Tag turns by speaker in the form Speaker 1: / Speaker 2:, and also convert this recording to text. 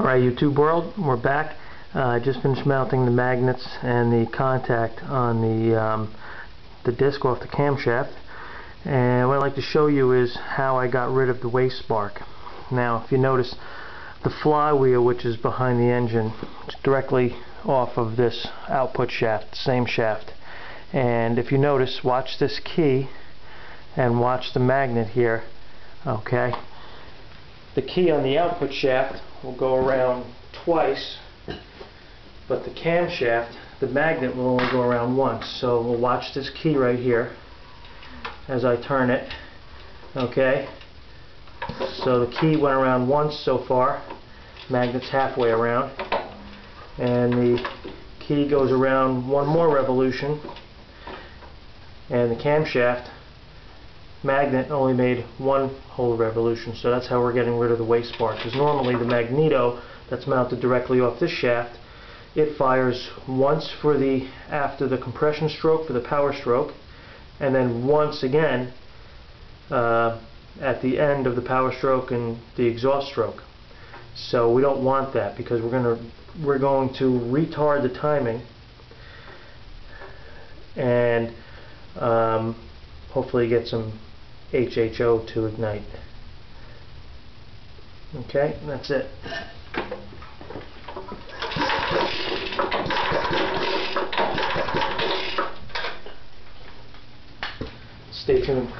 Speaker 1: Alright YouTube world, we're back. Uh, I just finished mounting the magnets and the contact on the um, the disc off the camshaft and what I'd like to show you is how I got rid of the waste spark. Now if you notice the flywheel which is behind the engine is directly off of this output shaft, same shaft and if you notice watch this key and watch the magnet here okay the key on the output shaft will go around twice but the camshaft the magnet will only go around once. So we'll watch this key right here as I turn it okay? So the key went around once so far. Magnet's halfway around. And the key goes around one more revolution. And the camshaft magnet only made one whole revolution so that's how we're getting rid of the waste spark because normally the magneto that's mounted directly off this shaft it fires once for the after the compression stroke for the power stroke and then once again uh, at the end of the power stroke and the exhaust stroke. So we don't want that because we're going to we're going to retard the timing. And um, hopefully get some HHO to ignite. Okay, that's it. Stay tuned.